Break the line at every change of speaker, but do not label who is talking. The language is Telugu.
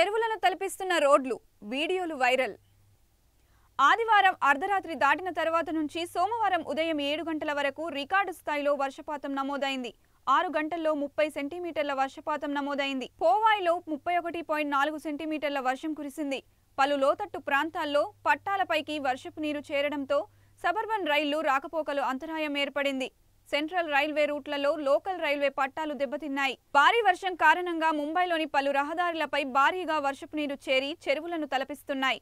చెరువులను తలపిస్తున్న రోడ్లు వీడియోలు వైరల్. ఆదివారం అర్ధరాత్రి దాటిన తర్వాత నుంచి సోమవారం ఉదయం ఏడు గంటల వరకు రికార్డు స్థాయిలో వర్షపాతం నమోదైంది. ఆరు గంటల్లో ముప్పై సెంటీమీటర్ల వర్షపాతం నమోదైంది. పోవాయిలో ముప్పై ఒకటి పాయింట్ నాలుగు సెంటీమీటర్ల వర్షం కురిసింది. పలు లోతట్టు ప్రాంతాల్లో పట్టాలపైకి వర్షపు నీరు చేరడంతో సబర్బన్ రైళ్ళు రాకపోకలు అంతరాయం ఏర్పడింది. సెంట్రల్ రైల్వే రూట్లలో లోకల్ రైల్వే పట్టాలు దెబ్బతిన్నాయి. భారీ వర్షం కారణంగా ముంబైలోని పలు రహదారులపై భారీగా వర్షపు నీరు చేరి చెరువులను తలపిస్తున్నాయి.